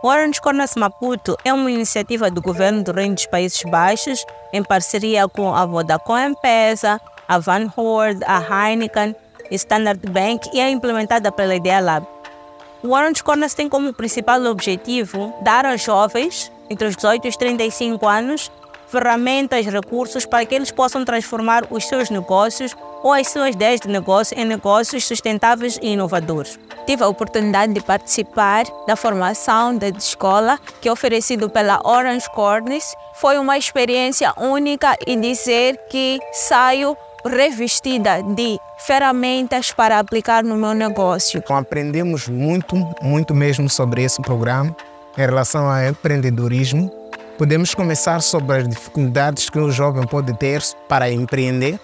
O Orange Corners Maputo é uma iniciativa do governo do Reino dos Países Baixos, em parceria com a Vodacom M-Pesa, a Van Hoord, a Heineken, Standard Bank e é implementada pela Idea Lab. O Orange Corners tem como principal objetivo dar aos jovens entre os 18 e os 35 anos ferramentas, recursos para que eles possam transformar os seus negócios ou as suas ideias de negócio em negócios sustentáveis e inovadores. Tive a oportunidade de participar da formação da escola que é oferecido pela Orange Corners. Foi uma experiência única e dizer que saio revestida de ferramentas para aplicar no meu negócio. Então, aprendemos muito, muito mesmo sobre esse programa em relação ao empreendedorismo. Podemos começar sobre as dificuldades que o jovem pode ter para empreender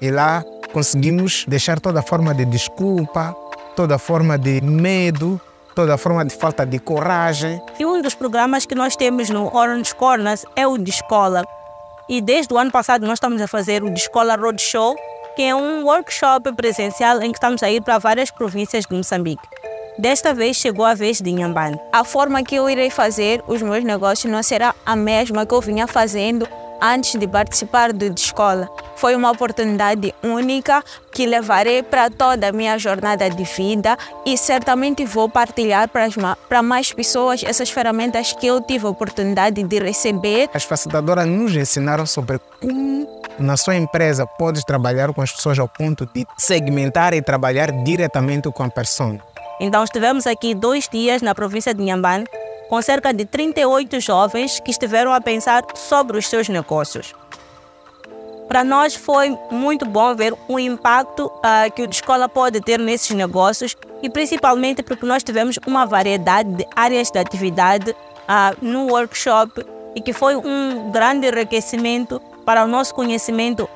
e lá conseguimos deixar toda forma de desculpa, toda forma de medo, toda forma de falta de coragem. E um dos programas que nós temos no Orange Corners é o de escola. E desde o ano passado nós estamos a fazer o de escola Roadshow, que é um workshop presencial em que estamos a ir para várias províncias de Moçambique. Desta vez chegou a vez de Inhambane. A forma que eu irei fazer os meus negócios não será a mesma que eu vinha fazendo antes de participar do de escola. Foi uma oportunidade única que levarei para toda a minha jornada de vida e certamente vou partilhar para mais pessoas essas ferramentas que eu tive a oportunidade de receber. As facilitadoras nos ensinaram sobre como na sua empresa pode trabalhar com as pessoas ao ponto de segmentar e trabalhar diretamente com a pessoa. Então estivemos aqui dois dias na província de Inhambane com cerca de 38 jovens que estiveram a pensar sobre os seus negócios. Para nós foi muito bom ver o impacto uh, que o escola pode ter nesses negócios e principalmente porque nós tivemos uma variedade de áreas de atividade uh, no workshop e que foi um grande enriquecimento para o nosso conhecimento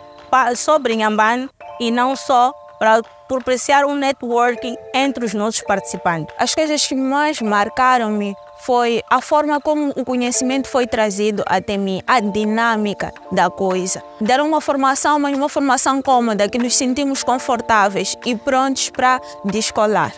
sobre Inhambane e não só para propiciar um networking entre os nossos participantes. As coisas que mais marcaram-me foi a forma como o conhecimento foi trazido até mim, a dinâmica da coisa. Deram uma formação, mas uma formação cômoda, que nos sentimos confortáveis e prontos para descolar.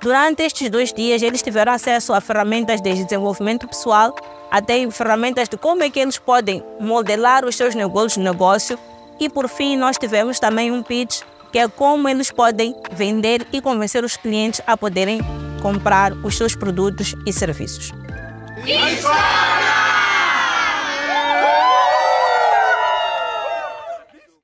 Durante estes dois dias, eles tiveram acesso a ferramentas de desenvolvimento pessoal, até ferramentas de como é que eles podem modelar os seus negócios de negócio. E por fim, nós tivemos também um pitch, que é como eles podem vender e convencer os clientes a poderem comprar os seus produtos e serviços.